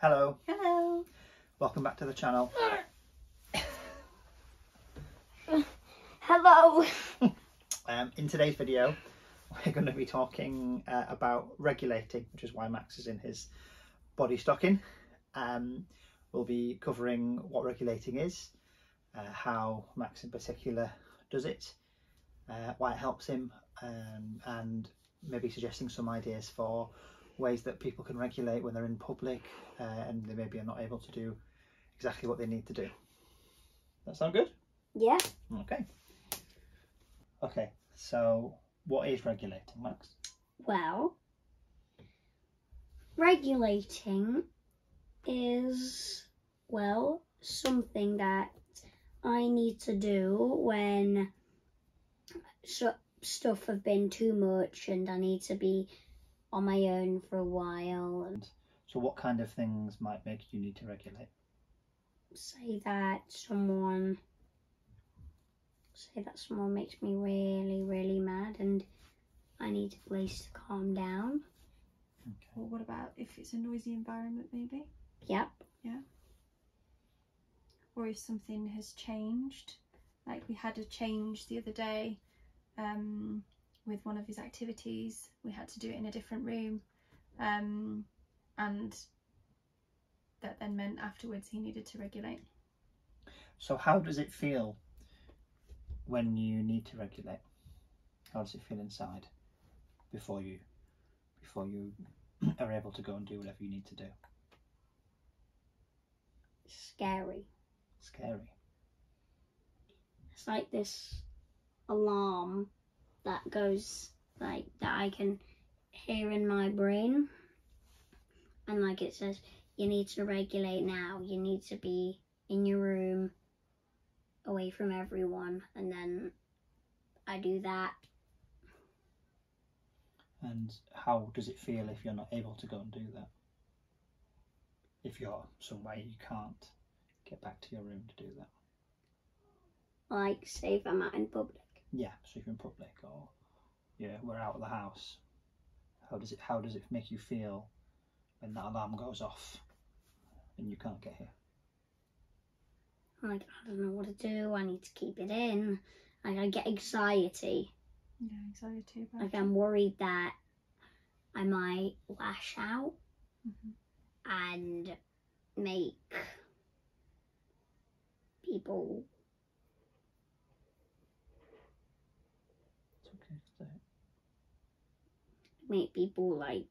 Hello, Hello. welcome back to the channel. Hello. Um, in today's video, we're going to be talking uh, about regulating, which is why Max is in his body stocking. Um, we'll be covering what regulating is, uh, how Max in particular does it, uh, why it helps him, um, and maybe suggesting some ideas for ways that people can regulate when they're in public uh, and they maybe are not able to do exactly what they need to do. That sound good? Yeah. Okay. Okay, so what is regulating, Max? Well, regulating is, well, something that I need to do when stuff have been too much and I need to be on my own for a while and So what kind of things might make you need to regulate? say that someone say that someone makes me really really mad and I need a place to calm down. Okay. Or what about if it's a noisy environment, maybe? Yep. Or if something has changed, like we had a change the other day um, with one of his activities. We had to do it in a different room, um, and that then meant afterwards he needed to regulate. So how does it feel when you need to regulate? How does it feel inside before you before you are able to go and do whatever you need to do? Scary. Scary. It's like this alarm that goes like that I can hear in my brain. And like it says, you need to regulate now. You need to be in your room away from everyone. And then I do that. And how does it feel if you're not able to go and do that? If you're somewhere you can't get back to your room to do that. Like, say if I'm out in public. Yeah, so you're in public or yeah, we're out of the house. How does it how does it make you feel when that alarm goes off and you can't get here? Like, I don't know what to do. I need to keep it in. Like, I get anxiety. Yeah, anxiety about Like, I'm worried that I might lash out Mhm. and make people It's okay to say it. Make people like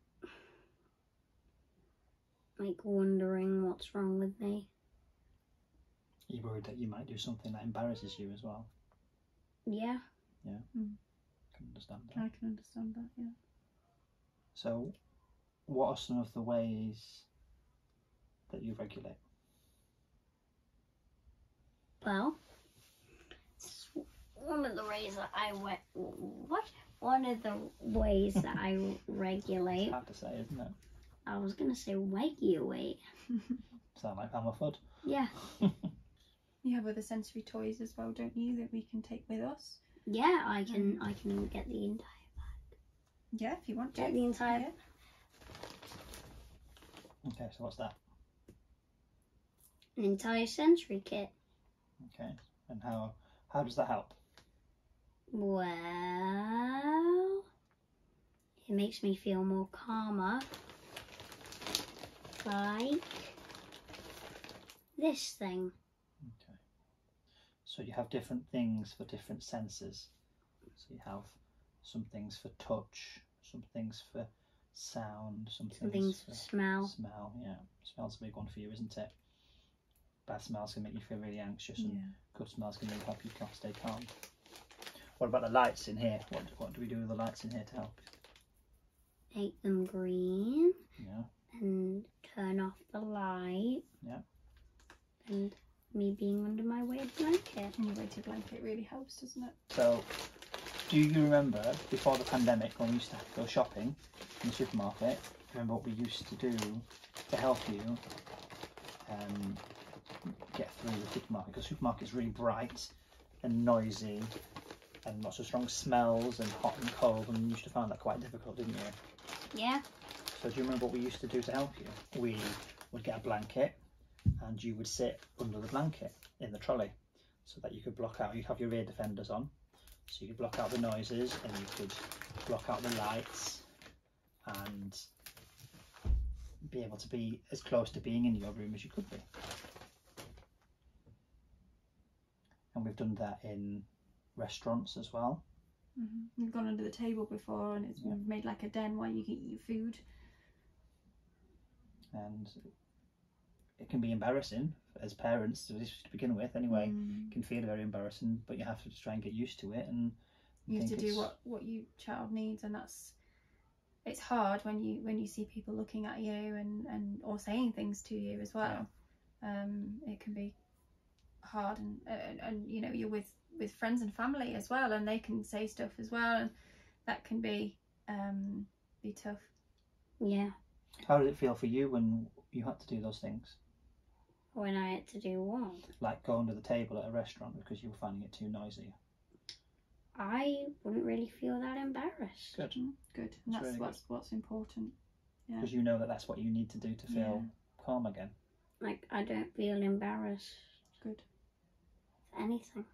like wondering what's wrong with me. You're worried that you might do something that embarrasses you as well. Yeah. Yeah. Hmm. Can understand that. I can understand that. Yeah. So, what are some of the ways that you regulate? Well, it's one of the ways that I went. What? One of the ways that I It's regulate. hard to say, isn't it? I was gonna say regulate. Sound like Elmer Fudd. Yeah. You have other sensory toys as well, don't you, that we can take with us? Yeah. I can. Um, I can get the entire. Bag. Yeah, if you want to. Get the entire. Yeah. Okay, so what's that? An entire sensory kit. Okay, and how how does that help? Well, it makes me feel more calmer. Like this thing. Okay. So you have different things for different senses. So you have some things for touch, some things for sound, some, Some things for smell. Smell, yeah. Smell's a big one for you, isn't it? Bad smells can make you feel really anxious, and Yeah. good smells can really help you stay calm. What about the lights in here? What what do we do with the lights in here to help? Make them green Yeah. and turn off the light. Yeah. And me being under my weighted blanket. And your weighted blanket really helps, doesn't it? So, do you remember before the pandemic when we used to have to go shopping in the supermarket? Remember what we used to do to help you um, get through the supermarket? Because the supermarket's really bright and noisy and lots of strong smells and hot and cold, and you used to find that quite difficult, didn't you? Yeah. So, do you remember what we used to do to help you? We would get a blanket and you would sit under the blanket in the trolley so that you could block out, you'd have your ear defenders on, so you could block out the noises and you could block out the lights and be able to be as close to being in your room as you could be. And we've done that in restaurants as well. hmm We've gone under the table before, and it's Yeah. made like a den where you can eat your food. And it can be embarrassing as parents to to begin with anyway. Mm. Can feel very embarrassing, but you have to try and get used to it and you have to do what what your child needs, and that's it's hard when you when you see people looking at you and and or saying things to you as well. Um, it can be hard, and, and and you know you're with with friends and family as well, and they can say stuff as well, and that can be um be tough. Yeah. How did it feel for you when you had to do those things? When I had to do what? Like go under the table at a restaurant because you were finding it too noisy. I wouldn't really feel that embarrassed. Good. Mm, Good, and That's that's, really good. what's what's important. Yeah. Because you know that that's what you need to do to feel calm again. Like I don't feel embarrassed Good. for anything.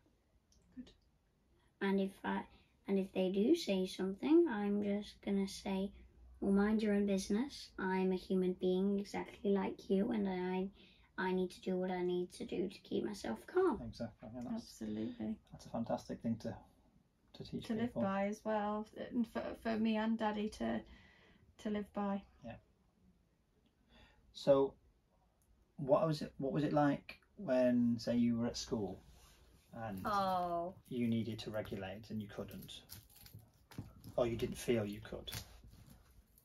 Good. And if I and if they do say something, I'm just gonna say, "Well, mind your own business. I'm a human being exactly like you, and I I need to do what I need to do to keep myself calm." Exactly. And that's, Absolutely. that's a fantastic thing to to teach to live people. by as well, and for, for me and Daddy to to live by. Yeah. So, what was it? What was it like when, say, you were at school and Oh, you needed to regulate and you couldn't, or you didn't feel you could?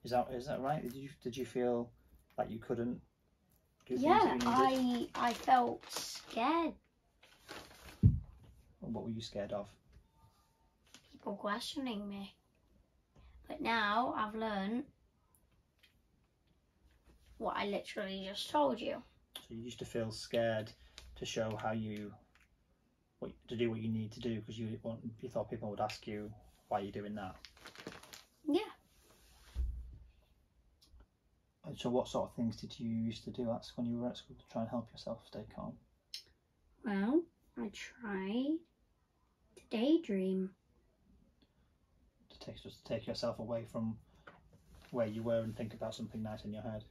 Is that is that right? Did you did you feel like you couldn't do yeah. I I felt scared. What were you scared of? People questioning me. But now I've learned what I literally just told you. So you used to feel scared to show how you, what to do what you need to do because you want you thought people would ask you why you're doing that. Yeah. And so, what sort of things did you used to do at when you were at school to try and help yourself stay calm? Well, I tried to daydream. To take just to take yourself away from where you were and think about something nice in your head.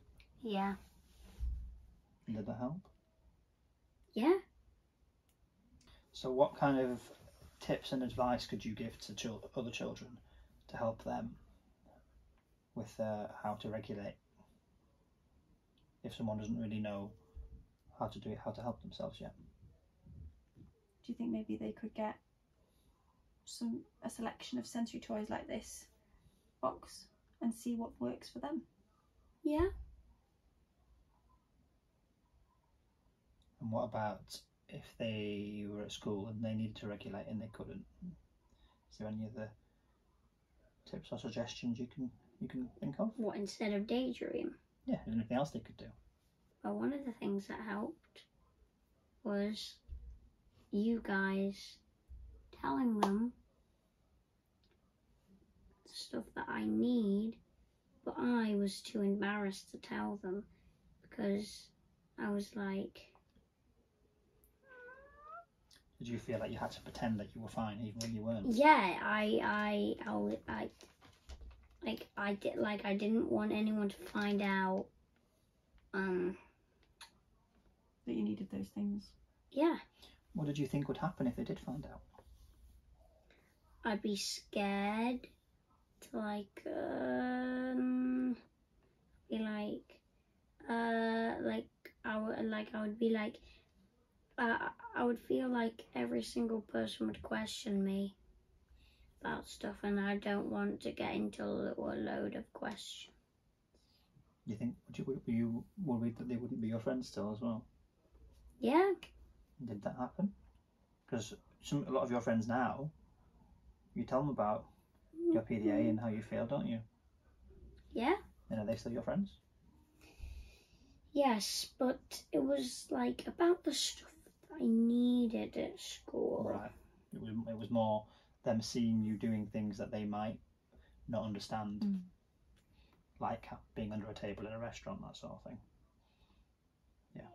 Yeah. And did that help? Yeah. So, what kind of tips and advice could you give to chil- other children to help them with uh, how to regulate? If someone doesn't really know how to do it, how to help themselves yet. Do you think maybe they could get some a selection of sensory toys like this box and see what works for them? Yeah. And what about if they were at school and they needed to regulate and they couldn't? Is there any other tips or suggestions you can you can think of? What instead of daydream? Yeah, is anything else they could do? Well, one of the things that helped was you guys telling them stuff that I need, but I was too embarrassed to tell them because I was like, Did you feel like you had to pretend that you were fine even when you weren't? yeah, I, I, I, like I did, like I didn't want anyone to find out. Um, That you needed those things. yeah, What did you think would happen if they did find out? I'd be scared to like um be like uh like I would like I would be like uh, I would feel like every single person would question me about stuff and I don't want to get into a little load of questions. You think would you were you worried that they wouldn't be your friends still as well? Yeah, Did that happen? Because some a lot of your friends now, you tell them about your PDA and how you feel, don't you? yeah. And are they still your friends? Yes, but it was like about the stuff I needed at school. Right. It was it was more them seeing you doing things that they might not understand, Mm. like being under a table in a restaurant, that sort of thing. Yeah.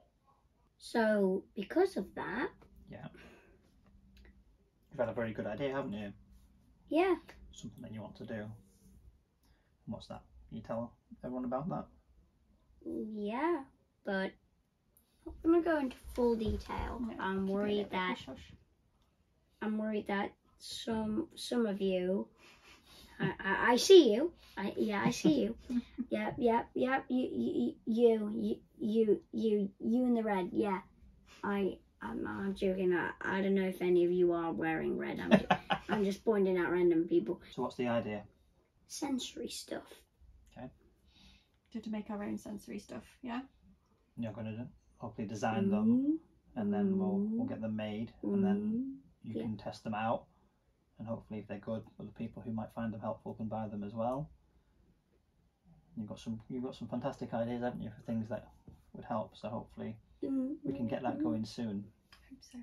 So because of that, Yeah. You've had a very good idea, haven't you? yeah, Something that you want to do. What's that? Can you tell everyone about that? yeah, but I'm not gonna go into full detail. No, I'm keep it a worried that hush hush. I'm worried that some some of you, I, I, I see you. I yeah, I see you. yep, yep, yep. You you you you you you you in the red. Yeah, I I'm, I'm joking. I, I don't know if any of you are wearing red. I'm just, I'm just pointing out random people. so what's the idea? Sensory stuff. Okay. To, to make our own sensory stuff, yeah? You're going to hopefully design them, and then we'll we'll get them made, and then Mm. you Yeah. can test them out, and hopefully if they're good, other people who might find them helpful can buy them as well. You've got some you've got some fantastic ideas, haven't you, for things that would help. So hopefully we can get that going soon. Hope so.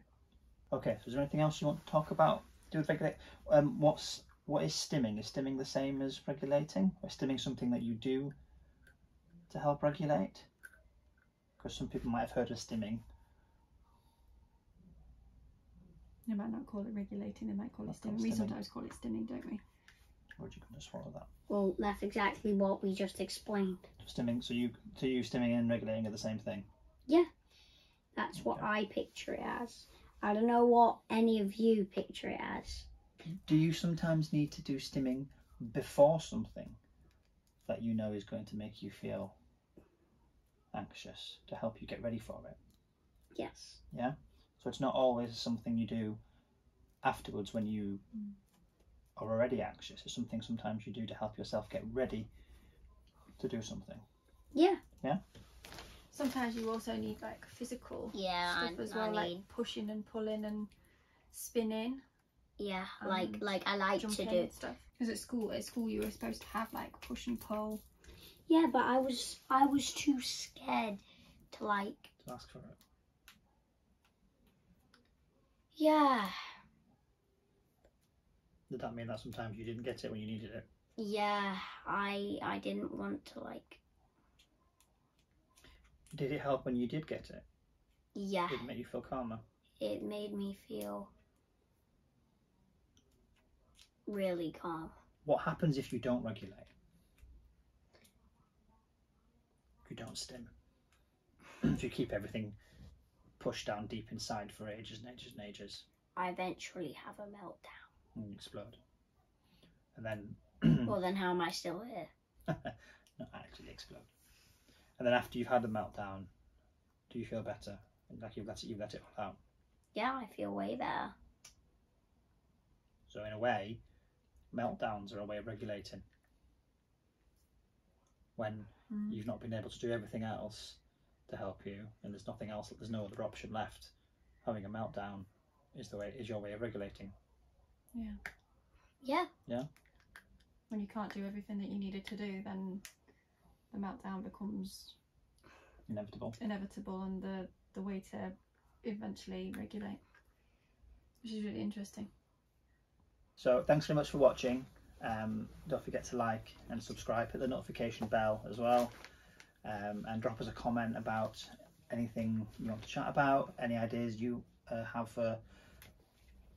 Okay, so is there anything else you want to talk about? Do with regulate? Um, what's what is stimming? Is stimming the same as regulating? Or is stimming something that you do to help regulate? Because some people might have heard of stimming. They might not call it regulating, they might call it call stimming. We sometimes call it stimming, don't we? Or would you going to swallow that? Well, that's exactly what we just explained. Stimming. So you to you stimming and regulating are the same thing. Yeah. That's what I picture it as. I don't know what any of you picture it as. Do you sometimes need to do stimming before something that you know is going to make you feel anxious to help you get ready for it? Yes. Yeah. So it's not always something you do afterwards when you Mm. are already anxious. It's something sometimes you do to help yourself get ready to do something. Yeah. Yeah. Sometimes you also need like physical Yeah, stuff as well, like pushing and pulling and spinning, yeah, like- like I like to do stuff. Because at school, at school you were supposed to have like push and pull. Yeah, but I was I was too scared to like. To ask for it. Yeah, Did that mean that sometimes you didn't get it when you needed it? yeah. I I didn't want to like. Did it help when you did get it? Yeah, Did it make you feel calmer? it made me feel really calm. What happens if you don't regulate? You don't stim? if you keep everything pushed down deep inside for ages and ages and ages I eventually have a meltdown. and you explode. And then well, then how am I still here? not actually explode. And then after you've had the meltdown, do you feel better? Like you've let it, you've let it all out. Yeah, I feel way better. So in a way, meltdowns are a way of regulating. When Mm. you've not been able to do everything else to help you, and there's nothing else, there's no other option left. Having a meltdown is the way is your way of regulating. Yeah. Yeah. Yeah. When you can't do everything that you needed to do, then the meltdown becomes Inevitable. inevitable and the, the way to eventually regulate. Which is really interesting. So thanks very much for watching. Um, don't forget to like and subscribe, hit the notification bell as well, um, and drop us a comment about anything you want to chat about, any ideas you uh, have for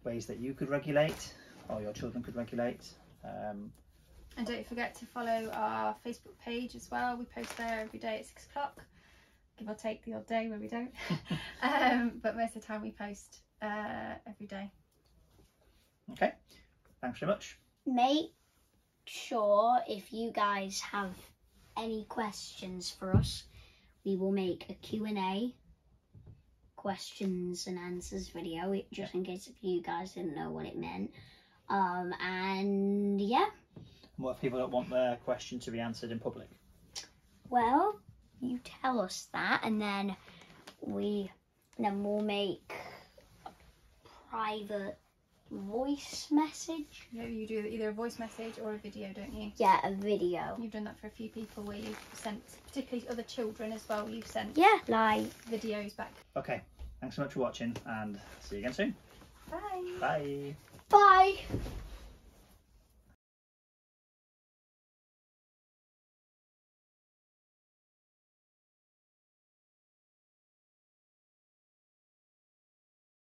ways that you could regulate or your children could regulate. Um, And don't forget to follow our Facebook page as well. We post there every day at six o'clock. Give or take the odd day where we don't. um, but most of the time we post uh, every day. okay, thanks very much. Make sure if you guys have any questions for us, we will make a Q&A questions and answers video just in case if you guys didn't know what it meant. Um and yeah, What if people don't want their question to be answered in public? well, you tell us that and then we then we'll make a private voice message. You, know, you do either a voice message or a video, don't you? Yeah, a video. You've done that for a few people where you've sent, particularly other children as well, you've sent Yeah, like videos back. Okay, thanks so much for watching and see you again soon. Bye. Bye. bye.